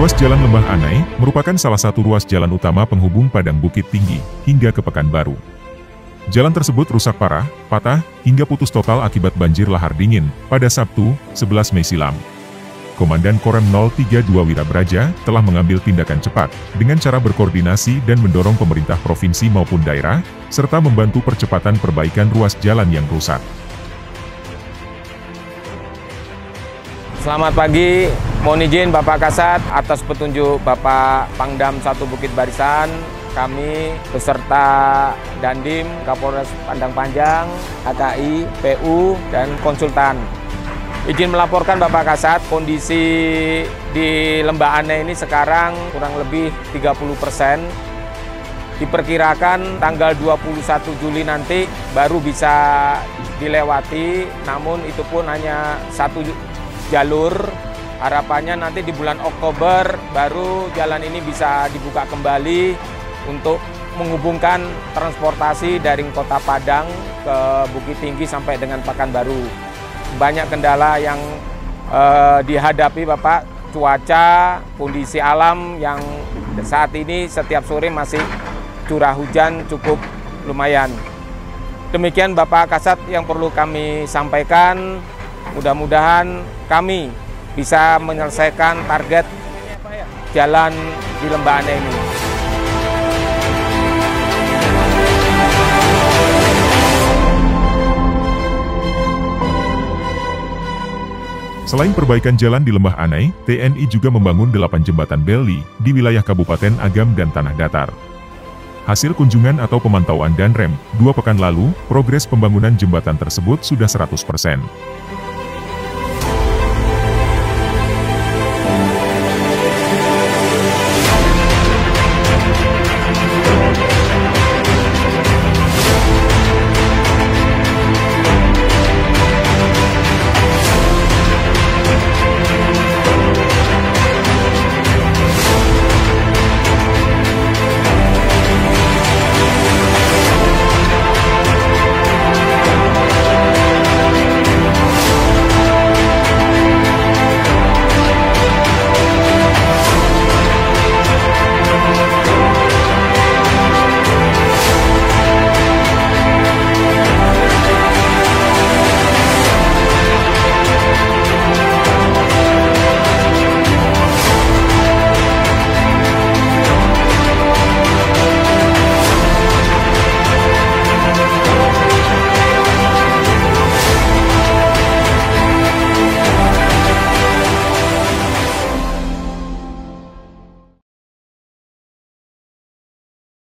Ruas Jalan Lembah Anai merupakan salah satu ruas jalan utama penghubung Padang Bukit Tinggi hingga ke Pekanbaru. Jalan tersebut rusak parah, patah, hingga putus total akibat banjir lahar dingin pada Sabtu, 11 Mei silam. Komandan Korem 032 Wirabraja telah mengambil tindakan cepat dengan cara berkoordinasi dan mendorong pemerintah provinsi maupun daerah, serta membantu percepatan perbaikan ruas jalan yang rusak. Selamat pagi, mohon izin Bapak Kasat atas petunjuk Bapak Pangdam 1 Bukit Barisan, kami beserta Dandim, Kapolres Pandang Panjang, HKI, PU, dan konsultan. Izin melaporkan Bapak Kasat, kondisi di Lembah Ane ini sekarang kurang lebih 30 persen. Diperkirakan tanggal 21 Juli nanti baru bisa dilewati, namun itu pun hanya satu jalur. Harapannya nanti di bulan Oktober baru jalan ini bisa dibuka kembali untuk menghubungkan transportasi dari kota Padang ke Bukit Tinggi sampai dengan Pekanbaru. Banyak kendala yang eh, dihadapi Bapak, cuaca, kondisi alam yang saat ini setiap sore masih curah hujan cukup lumayan. Demikian Bapak Kasat yang perlu kami sampaikan. Mudah-mudahan kami bisa menyelesaikan target jalan di Lembah Ane ini. Selain perbaikan jalan di Lembah Anai, TNI juga membangun delapan jembatan beli di wilayah Kabupaten Agam dan Tanah Datar. Hasil kunjungan atau pemantauan dan rem, dua pekan lalu, progres pembangunan jembatan tersebut sudah 100%.